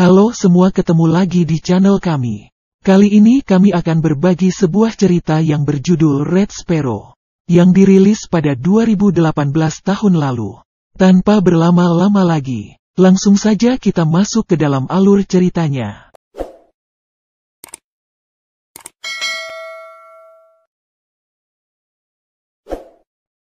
Halo semua ketemu lagi di channel kami. Kali ini kami akan berbagi sebuah cerita yang berjudul Red Sparrow. Yang dirilis pada 2018 tahun lalu. Tanpa berlama-lama lagi, langsung saja kita masuk ke dalam alur ceritanya.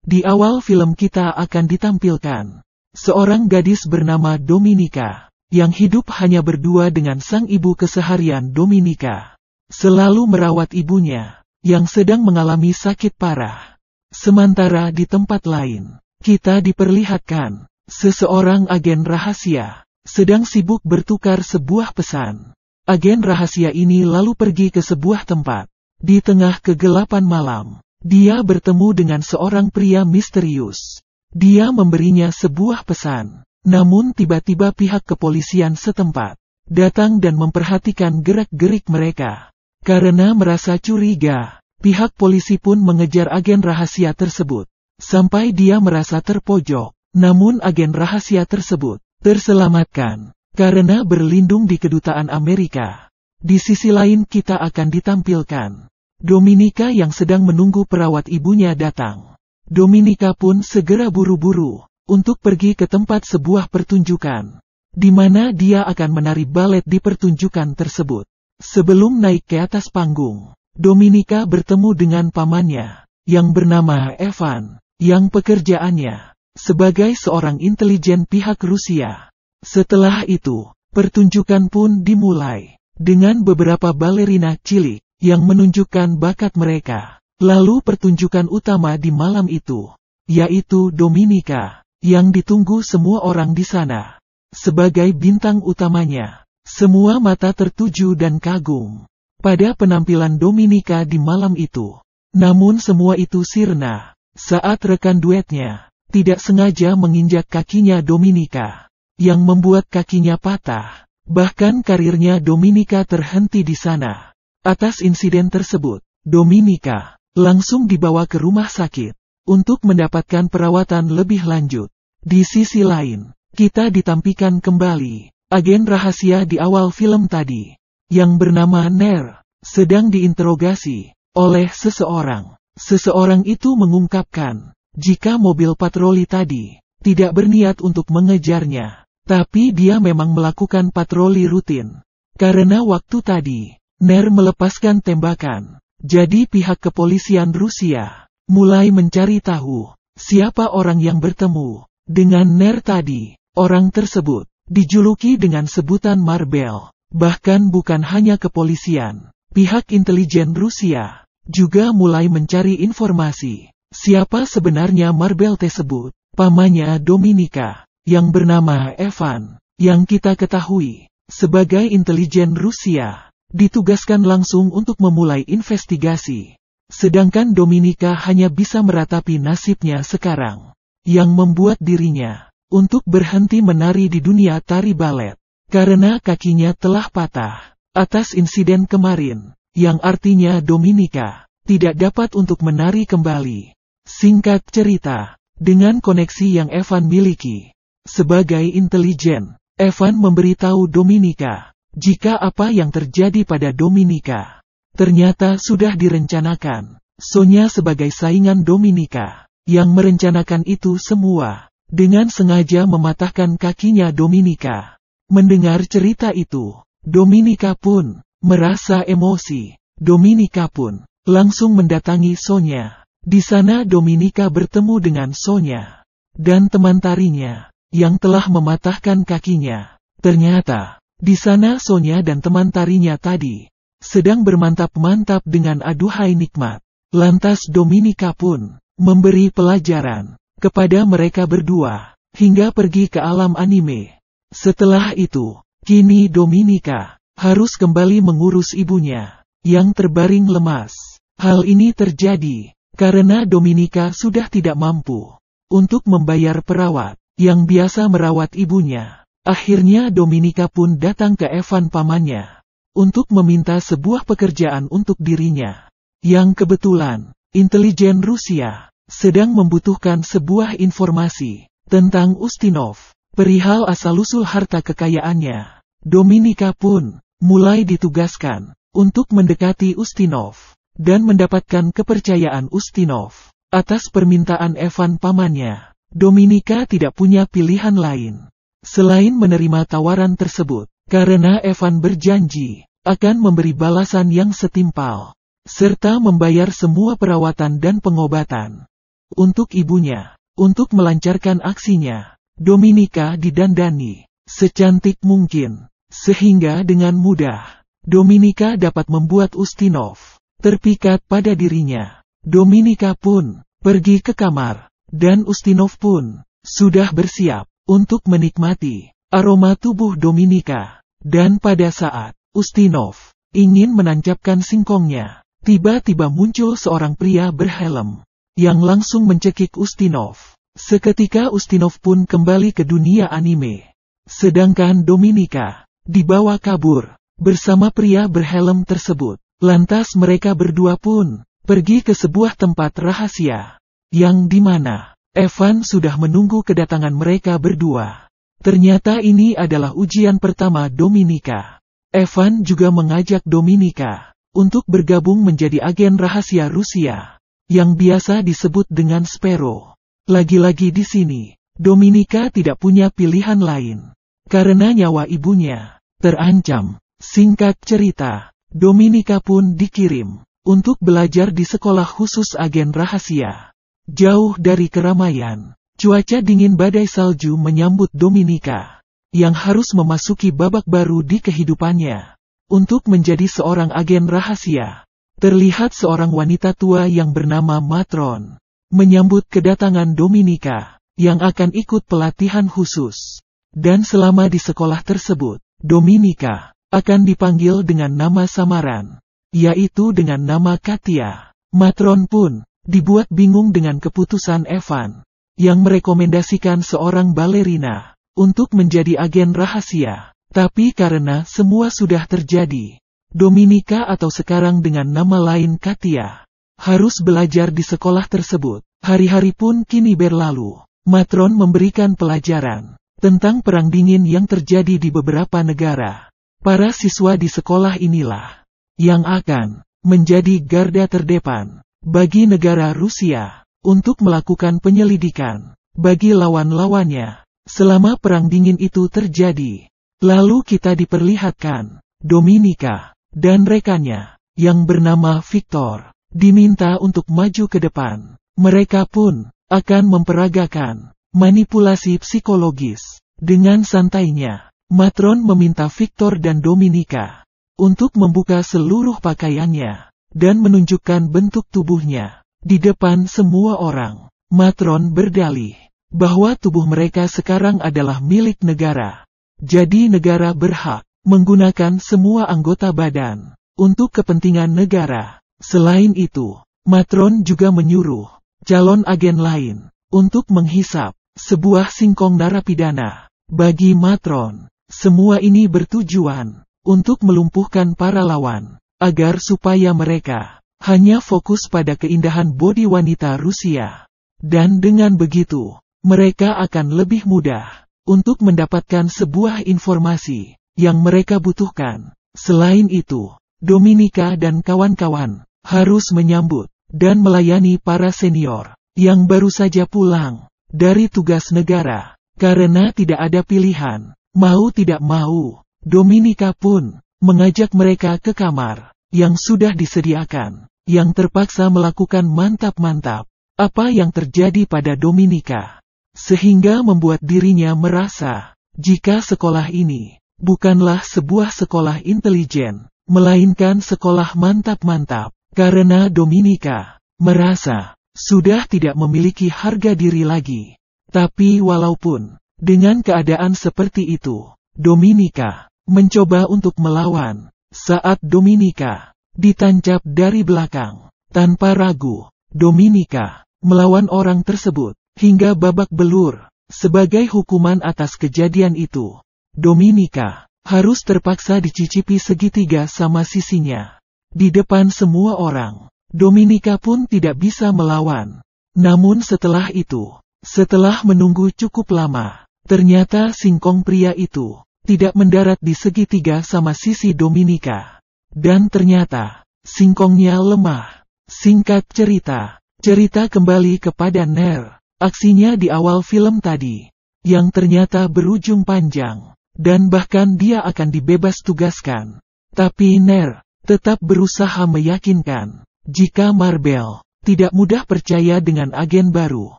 Di awal film kita akan ditampilkan seorang gadis bernama Dominika yang hidup hanya berdua dengan sang ibu keseharian Dominika. Selalu merawat ibunya, yang sedang mengalami sakit parah. Sementara di tempat lain, kita diperlihatkan, seseorang agen rahasia, sedang sibuk bertukar sebuah pesan. Agen rahasia ini lalu pergi ke sebuah tempat. Di tengah kegelapan malam, dia bertemu dengan seorang pria misterius. Dia memberinya sebuah pesan. Namun tiba-tiba pihak kepolisian setempat datang dan memperhatikan gerak-gerik mereka. Karena merasa curiga, pihak polisi pun mengejar agen rahasia tersebut. Sampai dia merasa terpojok, namun agen rahasia tersebut terselamatkan karena berlindung di kedutaan Amerika. Di sisi lain kita akan ditampilkan Dominika yang sedang menunggu perawat ibunya datang. Dominika pun segera buru-buru untuk pergi ke tempat sebuah pertunjukan, di mana dia akan menari balet di pertunjukan tersebut. Sebelum naik ke atas panggung, Dominika bertemu dengan pamannya, yang bernama Evan, yang pekerjaannya sebagai seorang intelijen pihak Rusia. Setelah itu, pertunjukan pun dimulai dengan beberapa balerina cilik yang menunjukkan bakat mereka. Lalu pertunjukan utama di malam itu, yaitu Dominika, yang ditunggu semua orang di sana. Sebagai bintang utamanya, semua mata tertuju dan kagum pada penampilan Dominika di malam itu. Namun semua itu sirna saat rekan duetnya tidak sengaja menginjak kakinya Dominika, yang membuat kakinya patah. Bahkan karirnya Dominika terhenti di sana. Atas insiden tersebut, Dominika langsung dibawa ke rumah sakit untuk mendapatkan perawatan lebih lanjut. Di sisi lain, kita ditampilkan kembali agen rahasia di awal film tadi yang bernama Ner sedang diinterogasi oleh seseorang. Seseorang itu mengungkapkan jika mobil patroli tadi tidak berniat untuk mengejarnya, tapi dia memang melakukan patroli rutin. Karena waktu tadi, Ner melepaskan tembakan jadi pihak kepolisian Rusia mulai mencari tahu siapa orang yang bertemu dengan Ner tadi. Orang tersebut dijuluki dengan sebutan Marbel. Bahkan bukan hanya kepolisian, pihak intelijen Rusia juga mulai mencari informasi siapa sebenarnya Marbel tersebut. Pamannya Dominika yang bernama Evan yang kita ketahui sebagai intelijen Rusia ditugaskan langsung untuk memulai investigasi. Sedangkan Dominika hanya bisa meratapi nasibnya sekarang, yang membuat dirinya untuk berhenti menari di dunia tari balet, karena kakinya telah patah atas insiden kemarin, yang artinya Dominika tidak dapat untuk menari kembali. Singkat cerita, dengan koneksi yang Evan miliki, sebagai intelijen, Evan memberitahu Dominika jika apa yang terjadi pada Dominika ternyata sudah direncanakan, Sonya sebagai saingan Dominika yang merencanakan itu semua dengan sengaja mematahkan kakinya Dominika. Mendengar cerita itu, Dominika pun merasa emosi. Dominika pun langsung mendatangi Sonya. Di sana Dominika bertemu dengan Sonya dan teman tarinya yang telah mematahkan kakinya. Ternyata di sana Sonya dan teman tarinya tadi sedang bermantap-mantap dengan aduhai nikmat. Lantas Dominika pun memberi pelajaran kepada mereka berdua hingga pergi ke alam anime. Setelah itu, kini Dominika harus kembali mengurus ibunya yang terbaring lemas. Hal ini terjadi karena Dominika sudah tidak mampu untuk membayar perawat yang biasa merawat ibunya. Akhirnya Dominika pun datang ke Evan pamannya untuk meminta sebuah pekerjaan untuk dirinya. Yang kebetulan, intelijen Rusia sedang membutuhkan sebuah informasi tentang Ustinov, perihal asal-usul harta kekayaannya. Dominika pun mulai ditugaskan untuk mendekati Ustinov dan mendapatkan kepercayaan Ustinov atas permintaan Evan pamannya. Dominika tidak punya pilihan lain selain menerima tawaran tersebut karena Evan berjanji akan memberi balasan yang setimpal serta membayar semua perawatan dan pengobatan untuk ibunya. Untuk melancarkan aksinya, Dominika didandani secantik mungkin, sehingga dengan mudah, Dominika dapat membuat Ustinov terpikat pada dirinya. Dominika pun pergi ke kamar, dan Ustinov pun sudah bersiap untuk menikmati aroma tubuh Dominika. Dan pada saat Ustinov ingin menancapkan singkongnya, tiba-tiba muncul seorang pria berhelm yang langsung mencekik Ustinov. Seketika Ustinov pun kembali ke dunia anime. Sedangkan Dominika dibawa kabur bersama pria berhelm tersebut. Lantas mereka berdua pun pergi ke sebuah tempat rahasia yang di mana Evan sudah menunggu kedatangan mereka berdua. Ternyata ini adalah ujian pertama Dominika. Evan juga mengajak Dominika untuk bergabung menjadi agen rahasia Rusia yang biasa disebut dengan Sparrow. Lagi-lagi di sini, Dominika tidak punya pilihan lain. Karena nyawa ibunya terancam. Singkat cerita, Dominika pun dikirim untuk belajar di sekolah khusus agen rahasia. Jauh dari keramaian, cuaca dingin badai salju menyambut Dominika, yang harus memasuki babak baru di kehidupannya. Untuk menjadi seorang agen rahasia, Terlihat seorang wanita tua yang bernama Matron, menyambut kedatangan Dominika, yang akan ikut pelatihan khusus. Dan selama di sekolah tersebut, Dominika akan dipanggil dengan nama samaran, yaitu dengan nama Katia. Matron pun dibuat bingung dengan keputusan Evan, yang merekomendasikan seorang balerina untuk menjadi agen rahasia. Tapi karena semua sudah terjadi, Dominika atau sekarang dengan nama lain Katia, harus belajar di sekolah tersebut. Hari-hari pun kini berlalu. Matron memberikan pelajaran tentang perang dingin yang terjadi di beberapa negara. Para siswa di sekolah inilah yang akan menjadi garda terdepan bagi negara Rusia untuk melakukan penyelidikan bagi lawan-lawannya selama perang dingin itu terjadi. Lalu kita diperlihatkan Dominika dan rekannya, yang bernama Victor, diminta untuk maju ke depan. Mereka pun akan memperagakan manipulasi psikologis. Dengan santainya, Matron meminta Victor dan Dominika untuk membuka seluruh pakaiannya dan menunjukkan bentuk tubuhnya di depan semua orang. Matron berdalih bahwa tubuh mereka sekarang adalah milik negara. Jadi negara berhak menggunakan semua anggota badan untuk kepentingan negara. Selain itu, Matron juga menyuruh calon agen lain untuk menghisap sebuah singkong narapidana. Bagi Matron, semua ini bertujuan untuk melumpuhkan para lawan agar supaya mereka hanya fokus pada keindahan bodi wanita Rusia. Dan dengan begitu, mereka akan lebih mudah untuk mendapatkan sebuah informasi yang mereka butuhkan. Selain itu, Dominika dan kawan-kawan harus menyambut dan melayani para senior yang baru saja pulang dari tugas negara. Karena tidak ada pilihan, mau tidak mau, Dominika pun mengajak mereka ke kamar yang sudah disediakan, yang terpaksa melakukan mantap-mantap apa yang terjadi pada Dominika, sehingga membuat dirinya merasa jika sekolah ini bukanlah sebuah sekolah intelijen, melainkan sekolah mantap-mantap, karena Dominika merasa sudah tidak memiliki harga diri lagi. Tapi walaupun dengan keadaan seperti itu, Dominika mencoba untuk melawan. Saat Dominika ditancap dari belakang, tanpa ragu, Dominika melawan orang tersebut hingga babak belur. Sebagai hukuman atas kejadian itu, Dominika harus terpaksa dicicipi segitiga sama sisinya. Di depan semua orang, Dominika pun tidak bisa melawan. Namun setelah itu, setelah menunggu cukup lama, ternyata singkong pria itu tidak mendarat di segitiga sama sisi Dominika. Dan ternyata, singkongnya lemah. Singkat cerita, cerita kembali kepada Ner. Aksinya di awal film tadi, yang ternyata berujung panjang, dan bahkan dia akan dibebas tugaskan. Tapi Ner, tetap berusaha meyakinkan, jika Marbel, tidak mudah percaya dengan agen baru.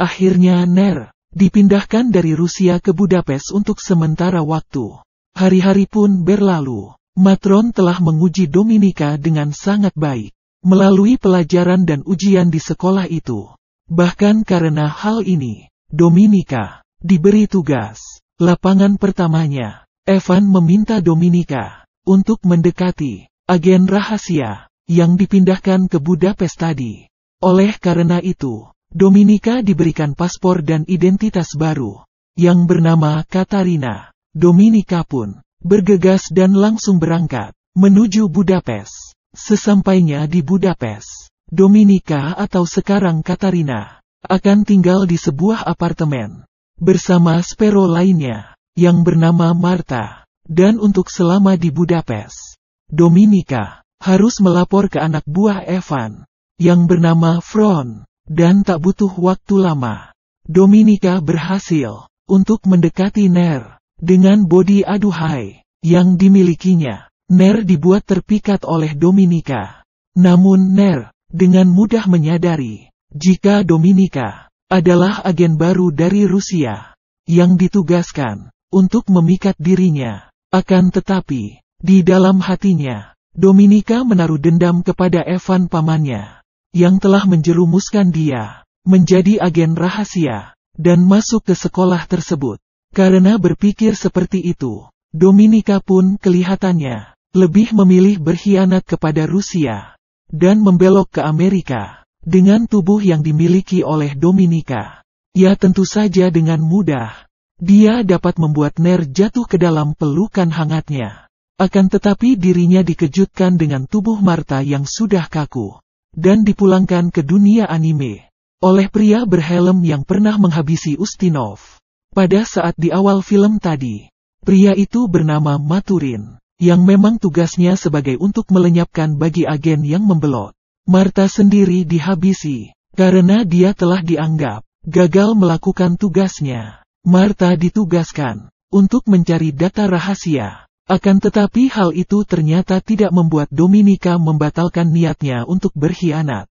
Akhirnya Ner, dipindahkan dari Rusia ke Budapest untuk sementara waktu. Hari-hari pun berlalu. Matron telah menguji Dominika dengan sangat baik. Melalui pelajaran dan ujian di sekolah itu. Bahkan karena hal ini, Dominika diberi tugas. Lapangan pertamanya, Evan meminta Dominika untuk mendekati agen rahasia yang dipindahkan ke Budapest tadi. Oleh karena itu, Dominika diberikan paspor dan identitas baru, yang bernama Katarina. Dominika pun bergegas dan langsung berangkat menuju Budapest. Sesampainya di Budapest, Dominika atau sekarang Katarina akan tinggal di sebuah apartemen bersama Spero lainnya yang bernama Marta. Dan untuk selama di Budapest, Dominika harus melapor ke anak buah Evan yang bernama Fron dan tak butuh waktu lama, Dominika berhasil untuk mendekati Ner dengan body aduhai yang dimilikinya. Ner dibuat terpikat oleh Dominika. Namun Ner dengan mudah menyadari jika Dominika adalah agen baru dari Rusia yang ditugaskan untuk memikat dirinya. Akan tetapi, di dalam hatinya, Dominika menaruh dendam kepada Evan pamannya yang telah menjerumuskan dia menjadi agen rahasia dan masuk ke sekolah tersebut. Karena berpikir seperti itu, Dominika pun kelihatannya lebih memilih berkhianat kepada Rusia dan membelok ke Amerika dengan tubuh yang dimiliki oleh Dominika. Ya tentu saja dengan mudah, dia dapat membuat Ner jatuh ke dalam pelukan hangatnya. Akan tetapi dirinya dikejutkan dengan tubuh Marta yang sudah kaku dan dipulangkan ke dunia anime oleh pria berhelm yang pernah menghabisi Ustinov. Pada saat di awal film tadi, pria itu bernama Maturin, yang memang tugasnya sebagai untuk melenyapkan bagi agen yang membelot. Marta sendiri dihabisi, karena dia telah dianggap gagal melakukan tugasnya. Marta ditugaskan untuk mencari data rahasia akan tetapi hal itu ternyata tidak membuat Dominika membatalkan niatnya untuk berkhianat.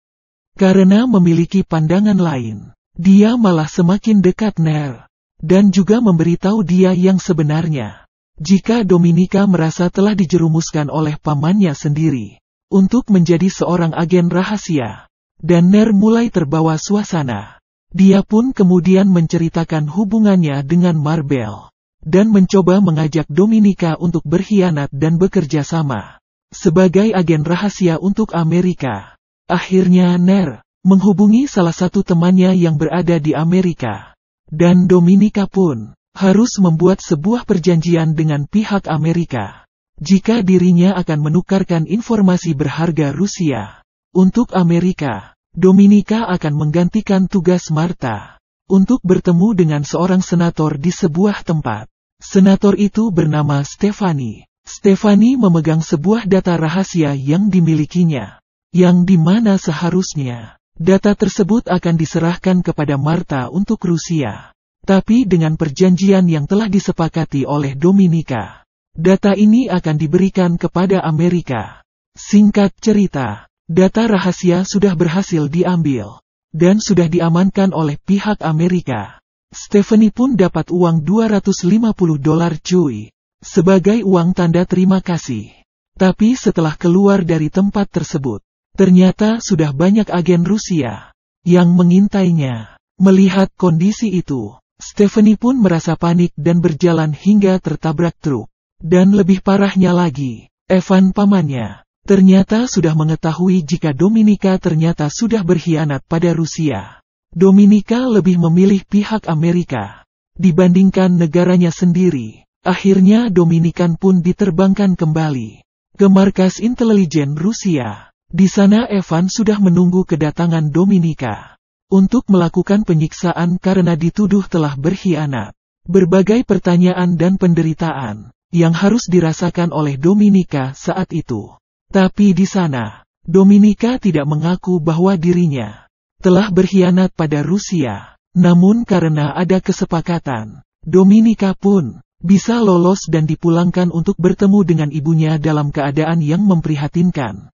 Karena memiliki pandangan lain, dia malah semakin dekat Ner. Dan juga memberitahu dia yang sebenarnya. Jika Dominika merasa telah dijerumuskan oleh pamannya sendiri, untuk menjadi seorang agen rahasia, dan Ner mulai terbawa suasana. Dia pun kemudian menceritakan hubungannya dengan Marbel dan mencoba mengajak Dominika untuk berkhianat dan bekerja sama sebagai agen rahasia untuk Amerika. Akhirnya Ner menghubungi salah satu temannya yang berada di Amerika, dan Dominika pun harus membuat sebuah perjanjian dengan pihak Amerika. Jika dirinya akan menukarkan informasi berharga Rusia untuk Amerika, Dominika akan menggantikan tugas Marta untuk bertemu dengan seorang senator di sebuah tempat. Senator itu bernama Stefani. Stefani memegang sebuah data rahasia yang dimilikinya, yang di mana seharusnya data tersebut akan diserahkan kepada Marta untuk Rusia. Tapi dengan perjanjian yang telah disepakati oleh Dominika, data ini akan diberikan kepada Amerika. Singkat cerita, data rahasia sudah berhasil diambil dan sudah diamankan oleh pihak Amerika. Stephanie pun dapat uang 250 dolar cuy, sebagai uang tanda terima kasih. Tapi setelah keluar dari tempat tersebut, ternyata sudah banyak agen Rusia yang mengintainya. Melihat kondisi itu, Stephanie pun merasa panik dan berjalan hingga tertabrak truk. Dan lebih parahnya lagi, Evan pamannya, ternyata sudah mengetahui jika Dominika ternyata sudah berkhianat pada Rusia. Dominika lebih memilih pihak Amerika dibandingkan negaranya sendiri. Akhirnya Dominikan pun diterbangkan kembali ke markas intelijen Rusia. Di sana Evan sudah menunggu kedatangan Dominika untuk melakukan penyiksaan karena dituduh telah berkhianat. Berbagai pertanyaan dan penderitaan yang harus dirasakan oleh Dominika saat itu. Tapi di sana, Dominika tidak mengaku bahwa dirinya telah berkhianat pada Rusia. Namun karena ada kesepakatan, Dominika pun bisa lolos dan dipulangkan untuk bertemu dengan ibunya dalam keadaan yang memprihatinkan.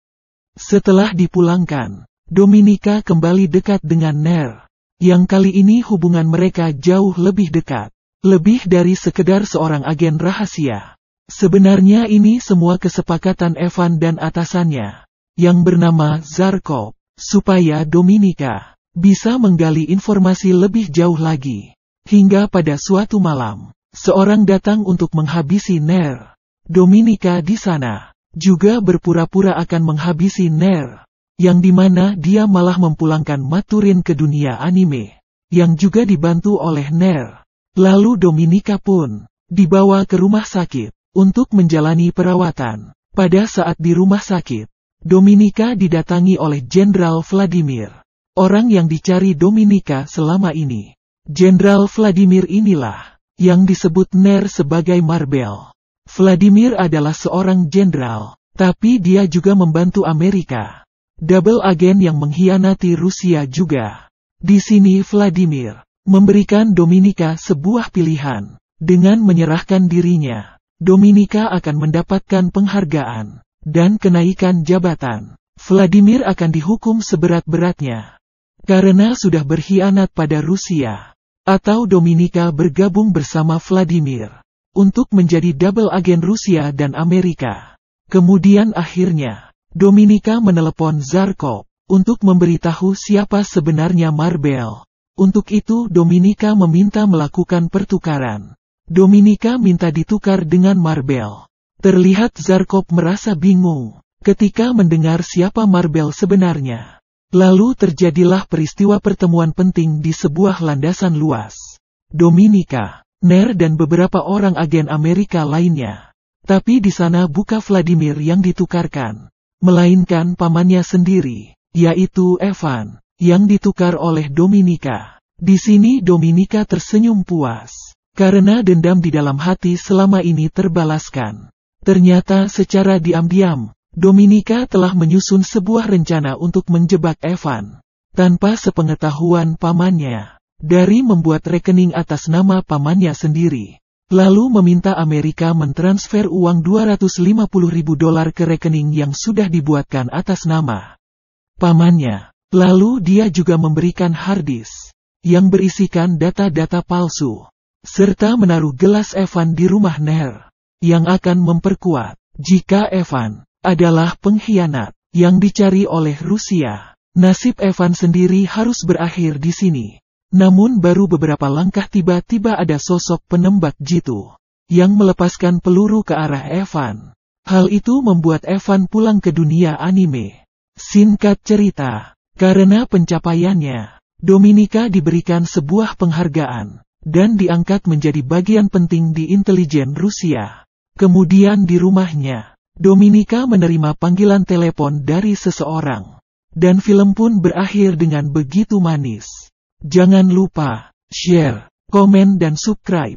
Setelah dipulangkan, Dominika kembali dekat dengan Ner. Yang kali ini hubungan mereka jauh lebih dekat. Lebih dari sekedar seorang agen rahasia. Sebenarnya ini semua kesepakatan Evan dan atasannya, yang bernama Zarkov, supaya Dominika bisa menggali informasi lebih jauh lagi. Hingga pada suatu malam, seorang datang untuk menghabisi Ner. Dominika di sana juga berpura-pura akan menghabisi Ner, yang di mana dia malah memulangkan Maturin ke dunia anime, yang juga dibantu oleh Ner. Lalu Dominika pun dibawa ke rumah sakit untuk menjalani perawatan. Pada saat di rumah sakit, Dominika didatangi oleh Jenderal Vladimir, orang yang dicari Dominika selama ini. Jenderal Vladimir inilah yang disebut Ner sebagai Marbel. Vladimir adalah seorang jenderal, tapi dia juga membantu Amerika. Double agen yang mengkhianati Rusia juga. Di sini Vladimir memberikan Dominika sebuah pilihan. Dengan menyerahkan dirinya, Dominika akan mendapatkan penghargaan dan kenaikan jabatan. Vladimir akan dihukum seberat-beratnya karena sudah berkhianat pada Rusia. Atau Dominika bergabung bersama Vladimir untuk menjadi double agen Rusia dan Amerika. Kemudian akhirnya, Dominika menelepon Zarkov untuk memberitahu siapa sebenarnya Marbel. Untuk itu Dominika meminta melakukan pertukaran. Dominika minta ditukar dengan Marbel. Terlihat Zarkov merasa bingung ketika mendengar siapa Marbel sebenarnya. Lalu terjadilah peristiwa pertemuan penting di sebuah landasan luas. Dominika, Ner dan beberapa orang agen Amerika lainnya. Tapi di sana buka Vladimir yang ditukarkan, melainkan pamannya sendiri, yaitu Evan yang ditukar oleh Dominika. Di sini Dominika tersenyum puas, karena dendam di dalam hati selama ini terbalaskan. Ternyata secara diam-diam, Dominika telah menyusun sebuah rencana untuk menjebak Evan, tanpa sepengetahuan pamannya, dari membuat rekening atas nama pamannya sendiri. Lalu meminta Amerika mentransfer uang 250 ribu dolar ke rekening yang sudah dibuatkan atas nama pamannya. Lalu dia juga memberikan harddisk yang berisikan data-data palsu, serta menaruh gelas Evan di rumah Ner, yang akan memperkuat jika Evan adalah pengkhianat yang dicari oleh Rusia. Nasib Evan sendiri harus berakhir di sini. Namun baru beberapa langkah tiba-tiba ada sosok penembak jitu yang melepaskan peluru ke arah Evan. Hal itu membuat Evan pulang ke dunia anime. Singkat cerita, karena pencapaiannya, Dominika diberikan sebuah penghargaan, dan diangkat menjadi bagian penting di intelijen Rusia. Kemudian di rumahnya, Dominika menerima panggilan telepon dari seseorang. Dan film pun berakhir dengan begitu manis. Jangan lupa, share, komen dan subscribe.